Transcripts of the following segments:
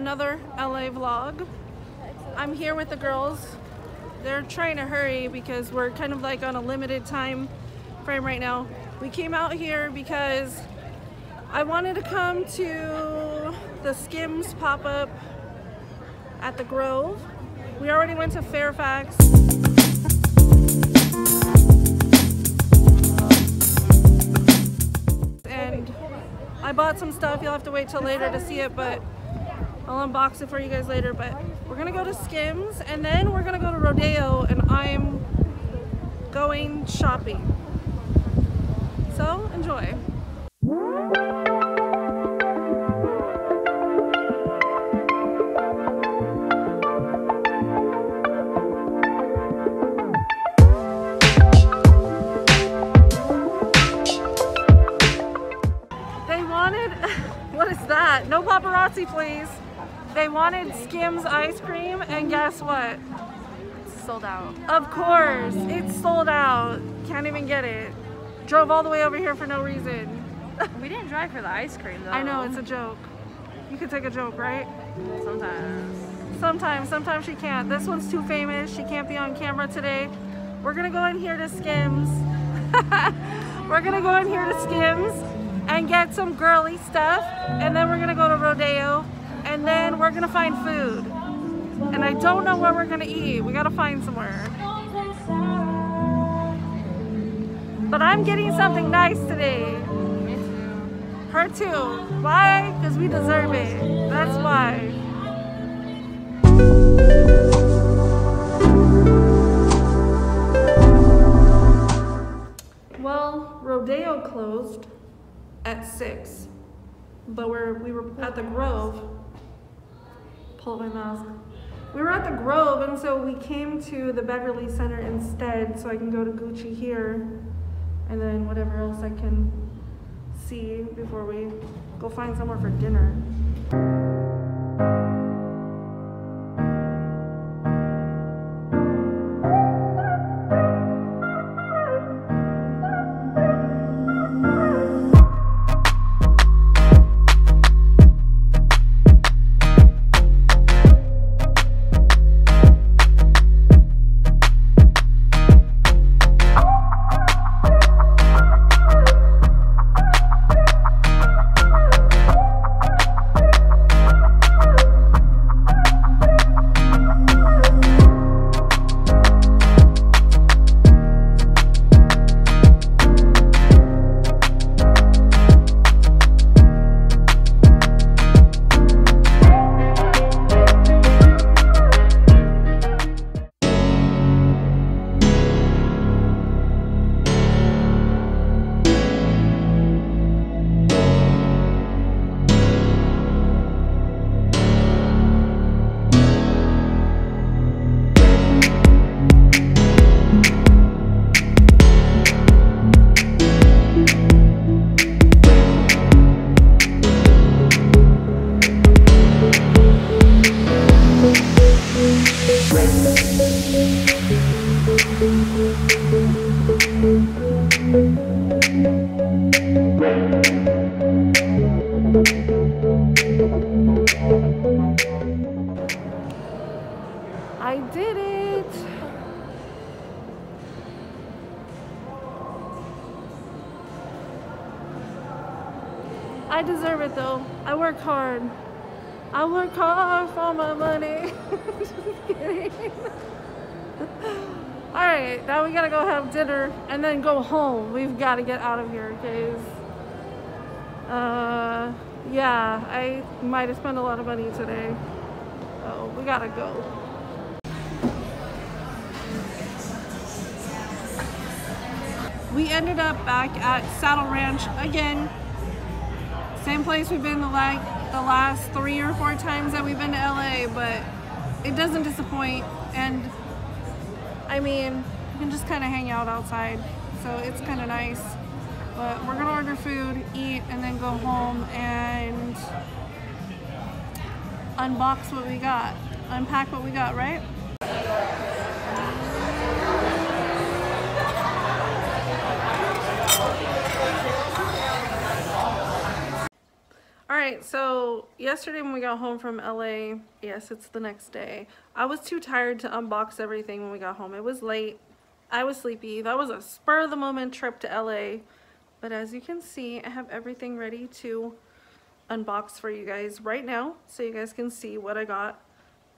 another LA vlog. I'm here with the girls. They're trying to hurry because we're kind of like on a limited time frame right now. We came out here because I wanted to come to the Skims pop-up at the Grove. We already went to Fairfax. And I bought some stuff. You'll have to wait till later to see it, but I'll unbox it for you guys later. But we're gonna go to Skims and then we're gonna go to Rodeo and I'm going shopping. So enjoy. They wanted, what is that? No paparazzi, please. They wanted Skims ice cream, and guess what? sold out. Of course, it's sold out. Can't even get it. Drove all the way over here for no reason. We didn't drive for the ice cream though. I know, it's a joke. You can take a joke, right? sometimes. Sometimes, sometimes she can't. This one's too famous. She can't be on camera today. We're gonna go in here to Skims. we're gonna go in here to Skims and get some girly stuff. And then we're gonna go to Rodeo. And then we're gonna find food. And I don't know where we're gonna eat. We gotta find somewhere. But I'm getting something nice today. Her too. Why? Because we deserve it. That's why. Well, Rodeo closed at six, but we're we were at the Grove. Pull up my mask. We were at the Grove, and so we came to the Beverly Center instead, so I can go to Gucci here, and then whatever else I can see before we go find somewhere for dinner. Work hard. I work hard for my money. Just kidding. Alright, now we gotta go have dinner and then go home. We've gotta get out of here because, uh, yeah, I might have spent a lot of money today. So we gotta go. We ended up back at Saddle Ranch again. Same place we've been the like the last three or four times that we've been to LA, but it doesn't disappoint. And I mean, you can just kind of hang out outside, so it's kind of nice. But we're gonna order food, eat, and then go home and unbox what we got, unpack what we got, right? Right, so yesterday when we got home from LA, yes, it's the next day. I was too tired to unbox everything when we got home. It was late. I was sleepy. That was a spur of the moment trip to LA. But as you can see, I have everything ready to unbox for you guys right now so you guys can see what I got.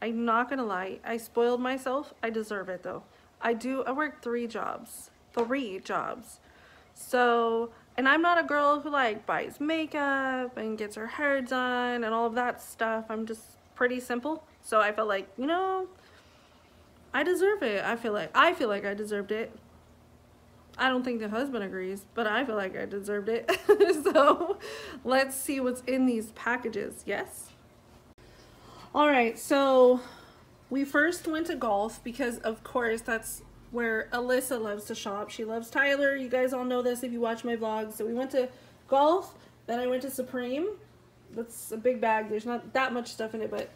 I'm not gonna lie, I spoiled myself. I deserve it though. I do, I work three jobs, three jobs. So, and I'm not a girl who like buys makeup and gets her hair done and all of that stuff. I'm just pretty simple. So I felt like, you know, I deserve it. I feel like, I feel like I deserved it. I don't think the husband agrees, but I feel like I deserved it. so let's see what's in these packages. Yes? All right, so we first went to golf because, of course, that's where Alyssa loves to shop. She loves Tyler. You guys all know this if you watch my vlogs. So we went to golf, then I went to Supreme. That's a big bag. There's not that much stuff in it, but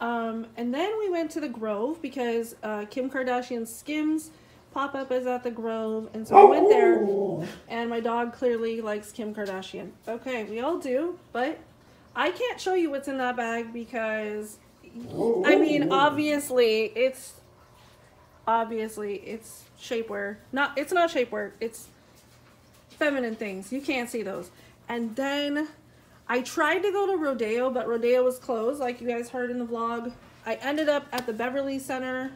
um, and then we went to the Grove because uh, Kim Kardashian's Skims pop-up is at the Grove, and so we went there. And my dog clearly likes Kim Kardashian. Okay, we all do, but I can't show you what's in that bag because, I mean, obviously it's, obviously it's shapewear. Not, it's not shapewear. It's feminine things. You can't see those. And then I tried to go to Rodeo, but Rodeo was closed, like you guys heard in the vlog. I ended up at the Beverly Center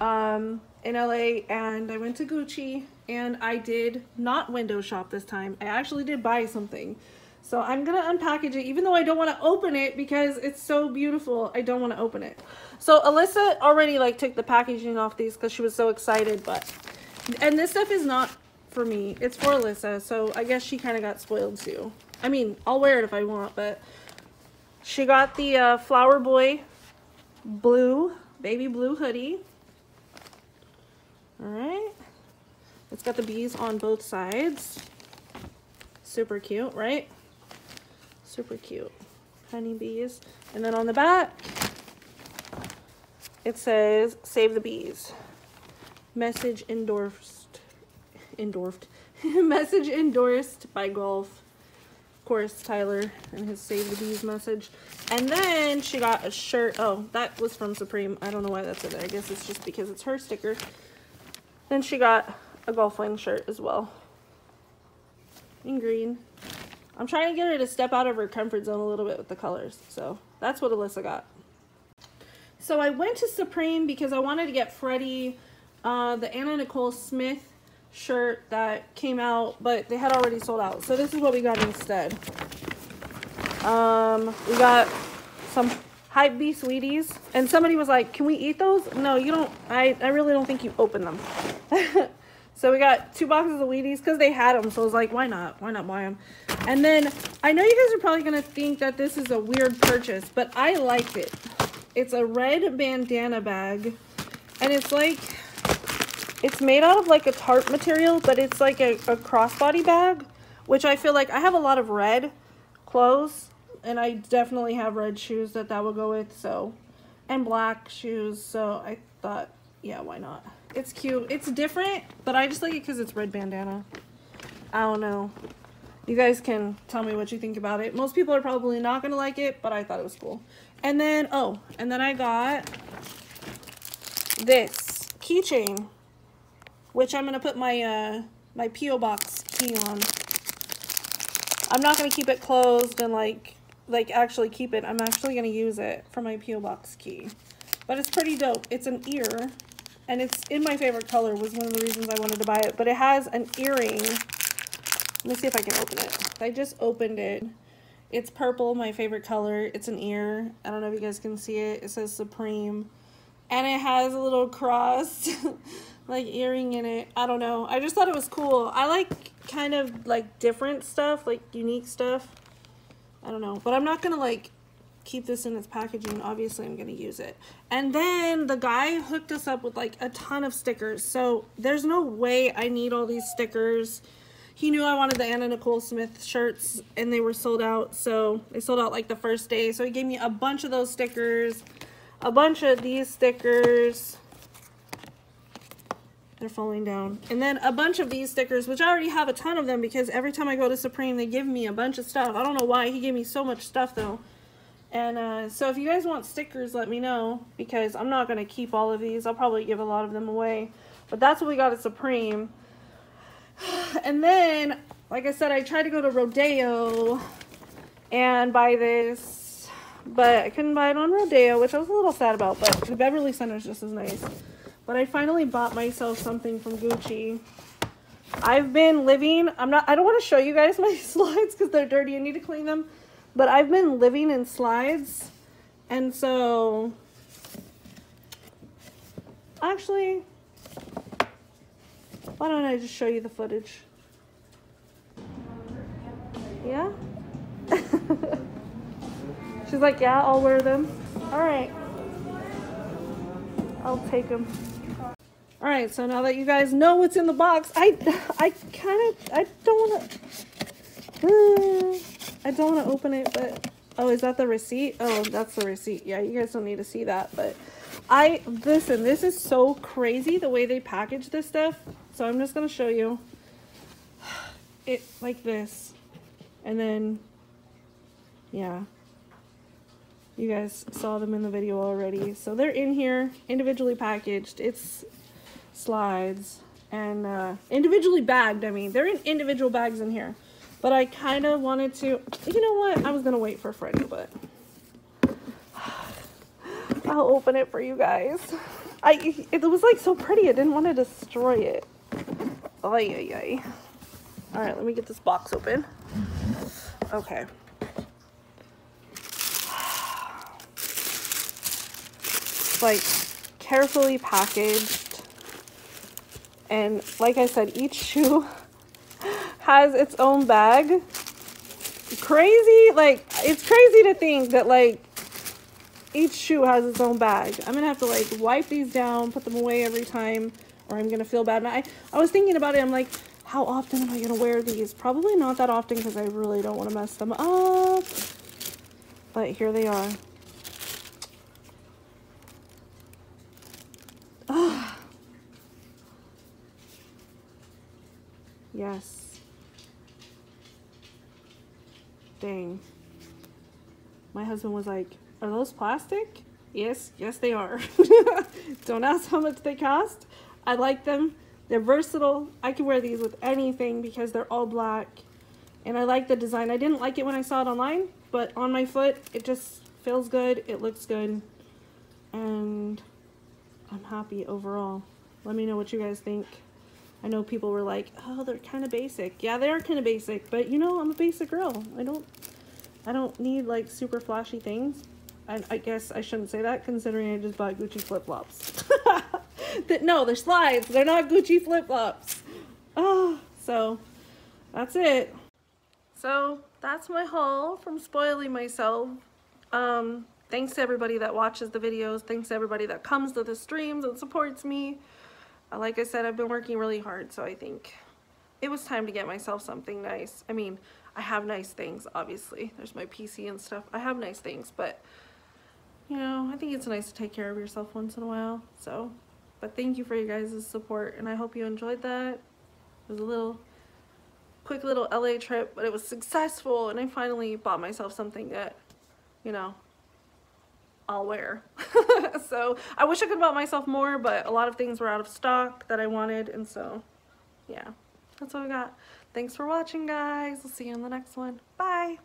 um, in LA, and I went to Gucci, and I did not window shop this time. I actually did buy something. So I'm gonna unpackage it, even though I don't want to open it because it's so beautiful. I don't want to open it. So Alyssa already like took the packaging off these because she was so excited, but and this stuff is not for me. It's for Alyssa, so I guess she kind of got spoiled too. I mean, I'll wear it if I want, but she got the uh, Flower Boy blue, baby blue hoodie. All right. It's got the bees on both sides. Super cute, right? Super cute. Honey bees. And then on the back, it says, save the bees. Message endorsed. Endorsed. Message endorsed by Golf. Of course, Tyler and his Save the Bees message. And then she got a shirt. Oh, that was from Supreme. I don't know why that's in there. I guess it's just because it's her sticker. Then she got a golf lane shirt as well. In green. I'm trying to get her to step out of her comfort zone a little bit with the colors. So that's what Alyssa got. So I went to Supreme because I wanted to get Freddie uh, the Anna Nicole Smith shirt that came out, but they had already sold out. So this is what we got instead. Um, we got some Hype Bee Sweeties. And somebody was like, can we eat those? No, you don't. I, I really don't think you open them. so we got two boxes of Wheaties because they had them. So I was like, why not? Why not buy them? And then I know you guys are probably going to think that this is a weird purchase, but I like it. It's a red bandana bag. And it's like it's made out of like a tarp material, but it's like a, a crossbody bag, which I feel like I have a lot of red clothes, and I definitely have red shoes that that would go with, so, and black shoes, so I thought, yeah, why not? It's cute. It's different, but I just like it because it's red bandana. I don't know. You guys can tell me what you think about it. Most people are probably not going to like it, but I thought it was cool. And then, oh, and then I got this keychain which I'm going to put my, uh, my P.O. Box key on. I'm not going to keep it closed and, like, like actually keep it. I'm actually going to use it for my P.O. Box key. But it's pretty dope. It's an ear, and it's in my favorite color was one of the reasons I wanted to buy it. But it has an earring. Let me see if I can open it. I just opened it. It's purple, my favorite color. It's an ear. I don't know if you guys can see it. It says Supreme. And it has a little cross. like earring in it. I don't know. I just thought it was cool. I like kind of like different stuff, like unique stuff. I don't know. But I'm not going to like keep this in its packaging. Obviously, I'm going to use it. And then the guy hooked us up with like a ton of stickers. So there's no way I need all these stickers. He knew I wanted the Anna Nicole Smith shirts and they were sold out. So they sold out like the first day. So he gave me a bunch of those stickers, a bunch of these stickers, they're falling down. And then a bunch of these stickers, which I already have a ton of them because every time I go to Supreme, they give me a bunch of stuff. I don't know why. He gave me so much stuff though. And uh, so if you guys want stickers, let me know because I'm not going to keep all of these. I'll probably give a lot of them away. But that's what we got at Supreme. And then, like I said, I tried to go to Rodeo and buy this. But I couldn't buy it on Rodeo, which I was a little sad about. But the Beverly Center is just as nice. But I finally bought myself something from Gucci. I've been living, I'm not, I don't want to show you guys my slides because they're dirty. I need to clean them. But I've been living in slides. And so, actually, why don't I just show you the footage? Yeah? She's like, yeah, I'll wear them. All right. I'll take them. All right, so now that you guys know what's in the box, I, I kind of, I don't want to, I don't want to open it, but, oh, is that the receipt? Oh, that's the receipt. Yeah, you guys don't need to see that, but I, listen, this is so crazy the way they package this stuff. So I'm just going to show you it like this. And then, yeah, you guys saw them in the video already. So they're in here, individually packaged. It's slides and uh, individually bagged. I mean, they're in individual bags in here. But I kind of wanted to, you know what? I was going to wait for Freddie, but I'll open it for you guys. I It was like so pretty. I didn't want to destroy it. Ay, ay, ay. All right, let me get this box open. Okay. like carefully packaged. And like I said, each shoe has its own bag. Crazy, like it's crazy to think that like each shoe has its own bag. I'm gonna have to like wipe these down, put them away every time, or I'm gonna feel bad. And I, I was thinking about it, I'm like, how often am I gonna wear these? Probably not that often because I really don't want to mess them up. But here they are. Yes. Dang. My husband was like, are those plastic? Yes, yes they are. Don't ask how much they cost. I like them. They're versatile. I can wear these with anything because they're all black. And I like the design. I didn't like it when I saw it online, but on my foot, it just feels good. It looks good. And I'm happy overall. Let me know what you guys think. I know people were like, oh, they're kind of basic. Yeah, they are kind of basic, but you know, I'm a basic girl. I don't, I don't need like super flashy things. And I guess I shouldn't say that considering I just bought Gucci flip-flops. no, they're slides. They're not Gucci flip-flops. Oh, so that's it. So that's my haul from Spoiling Myself. Um, thanks to everybody that watches the videos. Thanks to everybody that comes to the streams and supports me. Uh, like I said, I've been working really hard, so I think it was time to get myself something nice. I mean, I have nice things, obviously. There's my PC and stuff. I have nice things, but, you know, I think it's nice to take care of yourself once in a while. So, but thank you for you guys' support, and I hope you enjoyed that. It was a little, quick little LA trip, but it was successful, and I finally bought myself something that, you know, I'll wear. so I wish I could buy myself more, but a lot of things were out of stock that I wanted. And so, yeah, that's what I got. Thanks for watching, guys. I'll see you in the next one. Bye.